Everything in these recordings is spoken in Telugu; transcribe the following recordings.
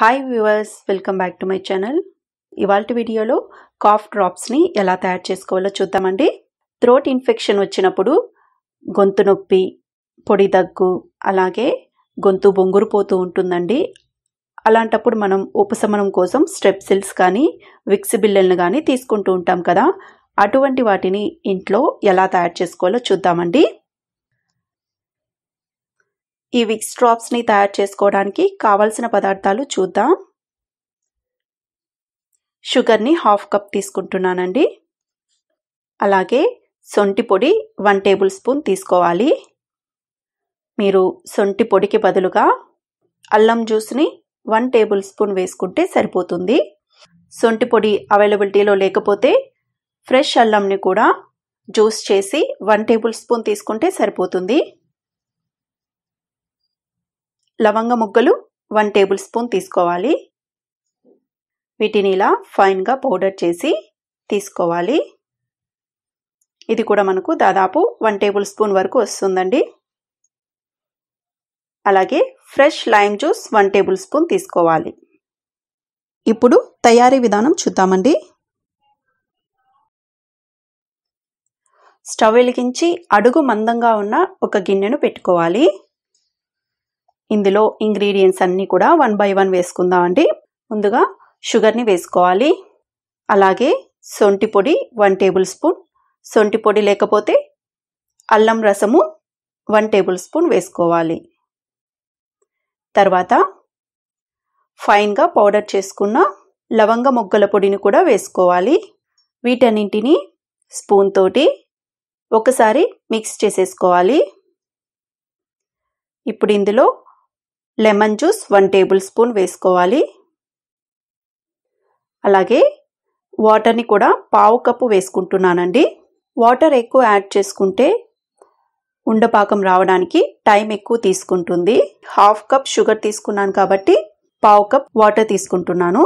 Hi viewers welcome back to my channel ఇవాళ వీడియోలో కాఫ్ డ్రాప్స్ని ఎలా తయారు చేసుకోవాలో చూద్దామండి. థ్రోట్ ఇన్ఫెక్షన్ వచ్చినప్పుడు గొంతు నొప్పి పొడి దగ్గు అలాగే గొంతు బొంగురుపోతూ ఉంటుందండి. అలాంటప్పుడు మనం ఉపశమనం కోసం స్ట్రెప్సిల్స్ కానీ విక్స్ బిల్లల్ని కానీ తీసుకుంటూ ఉంటాం కదా. అటువంటి వాటిని ఇంట్లో ఎలా తయారు చేసుకోవాలో చూద్దామండి. ఈ విక్స్ డ్రాప్స్ని తయారు చేసుకోవడానికి కావలసిన పదార్థాలు చూద్దాం. షుగర్ని హాఫ్ కప్ తీసుకుంటున్నానండి. అలాగే సొంటి పొడి వన్ టేబుల్ స్పూన్ తీసుకోవాలి. మీరు సొంటి పొడికి బదులుగా అల్లం జ్యూస్ని వన్ టేబుల్ స్పూన్ వేసుకుంటే సరిపోతుంది. సొంటి పొడి అవైలబిలిటీలో లేకపోతే ఫ్రెష్ అల్లంని కూడా జ్యూస్ చేసి వన్ టేబుల్ స్పూన్ తీసుకుంటే సరిపోతుంది. లవంగ ముగ్గలు వన్ టేబుల్ స్పూన్ తీసుకోవాలి. వీటిని ఇలా ఫైన్గా పౌడర్ చేసి తీసుకోవాలి. ఇది కూడా మనకు దాదాపు వన్ టేబుల్ స్పూన్ వరకు వస్తుందండి. అలాగే fresh lime juice one tablespoon తీసుకోవాలి. ఇప్పుడు తయారీ విధానం చూద్దామండి. స్టవ్ వెలిగించి అడుగు మందంగా ఉన్న ఒక గిన్నెను పెట్టుకోవాలి. ఇందులో ఇంగ్రీడియంట్స్ అన్నీ కూడా వన్ బై వన్ వేసుకుందామండి. ముందుగా షుగర్ని వేసుకోవాలి. అలాగే సొంటి పొడి వన్ టేబుల్ స్పూన్ సొంటి పొడి లేకపోతే అల్లం రసము వన్ టేబుల్ స్పూన్ వేసుకోవాలి. తర్వాత ఫైన్గా పౌడర్ చేసుకున్న లవంగ మొగ్గల పొడిని కూడా వేసుకోవాలి. వీటన్నింటినీ స్పూన్ తోటి ఒకసారి మిక్స్ చేసేసుకోవాలి. ఇప్పుడు ఇందులో lemon juice one table spoon వేసుకోవాలి. అలాగే వాటర్ని కూడా పావు కప్పు వేసుకుంటున్నానండి. వాటర్ ఎక్కువ యాడ్ చేసుకుంటే ఉండపాకం రావడానికి టైం ఎక్కువ తీసుకుంటుంది. హాఫ్ కప్ షుగర్ తీసుకున్నాను కాబట్టి పావు కప్ వాటర్ తీసుకుంటున్నాను.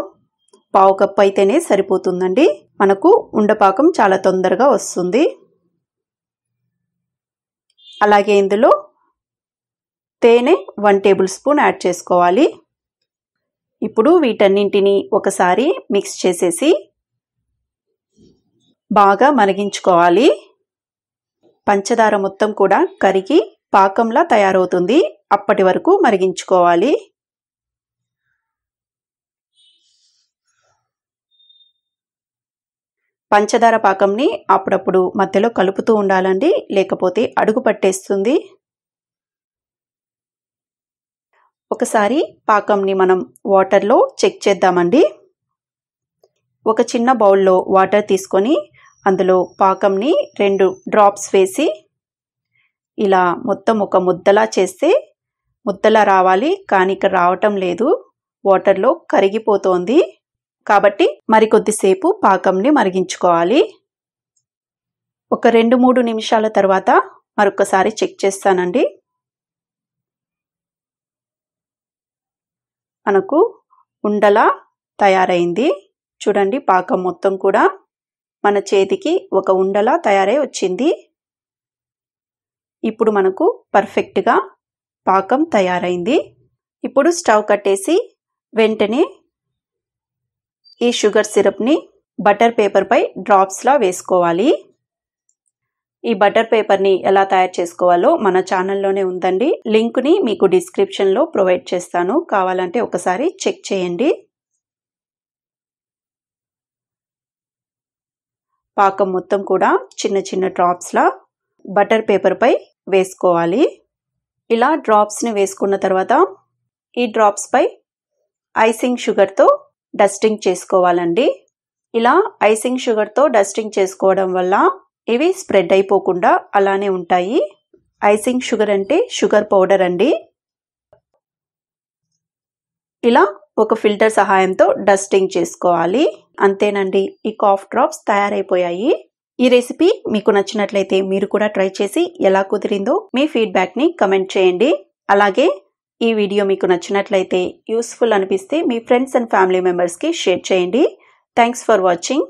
పావు కప్ అయితేనే సరిపోతుందండి. మనకు ఉండపాకం చాలా తొందరగా వస్తుంది. అలాగే ఇందులో తేనె వన్ టేబుల్ స్పూన్ యాడ్ చేసుకోవాలి. ఇప్పుడు వీటన్నింటినీ ఒకసారి మిక్స్ చేసేసి బాగా మరిగించుకోవాలి. పంచదార మొత్తం కూడా కరిగి పాకంలా తయారవుతుంది. అప్పటి వరకు మరిగించుకోవాలి. పంచదార పాకంని అప్పుడప్పుడు మధ్యలో కలుపుతూ ఉండాలండి. లేకపోతే అడుగు పట్టేస్తుంది. ఒకసారి పాకంని మనం వాటర్లో చెక్ చేద్దామండి. ఒక చిన్న బౌల్లో వాటర్ తీసుకొని అందులో పాకంని రెండు డ్రాప్స్ వేసి ఇలా మొత్తం ఒక ముద్దలా చేస్తే ముద్దలా రావాలి కానీ ఇక్కడ రావటం లేదు. వాటర్లో కరిగిపోతోంది. కాబట్టి మరికొద్దిసేపు పాకంని మరిగించుకోవాలి. ఒక రెండు మూడు నిమిషాల తర్వాత మరొకసారి చెక్ చేస్తానండి. మనకు ఉండలా తయారైంది. చూడండి పాకం మొత్తం కూడా మన చేతికి ఒక ఉండలా తయారై వచ్చింది. ఇప్పుడు మనకు పర్ఫెక్ట్గా పాకం తయారైంది. ఇప్పుడు స్టవ్ కట్టేసి వెంటనే ఈ షుగర్ సిరప్ని బటర్ పేపర్పై డ్రాప్స్లా వేసుకోవాలి. ఈ బటర్ పేపర్ని ఎలా తయారు చేసుకోవాలో మన ఛానల్లోనే ఉందండి. లింక్ని మీకు డిస్క్రిప్షన్లో ప్రొవైడ్ చేస్తాను. కావాలంటే ఒకసారి చెక్ చేయండి. పాకం మొత్తం కూడా చిన్న చిన్న డ్రాప్స్లా బటర్ పేపర్పై వేసుకోవాలి. ఇలా డ్రాప్స్ని వేసుకున్న తర్వాత ఈ డ్రాప్స్పై ఐసింగ్ షుగర్తో డస్టింగ్ చేసుకోవాలండి. ఇలా ఐసింగ్ షుగర్తో డస్టింగ్ చేసుకోవడం వల్ల ఇవి స్ప్రెడ్ అయిపోకుండా అలానే ఉంటాయి. ఐసింగ్ షుగర్ అంటే షుగర్ పౌడర్ అండి. ఇలా ఒక ఫిల్టర్ సహాయంతో డస్టింగ్ చేసుకోవాలి. అంతేనండి ఈ కాఫ్ డ్రాప్స్ తయారైపోయాయి. ఈ రెసిపీ మీకు నచ్చినట్లయితే మీరు కూడా ట్రై చేసి ఎలా కుదిరిందో మీ ఫీడ్బ్యాక్ని కమెంట్ చేయండి. అలాగే ఈ వీడియో మీకు నచ్చినట్లయితే యూస్ఫుల్ అనిపిస్తే మీ ఫ్రెండ్స్ అండ్ ఫ్యామిలీ మెంబర్స్కి షేర్ చేయండి. Thanks for watching.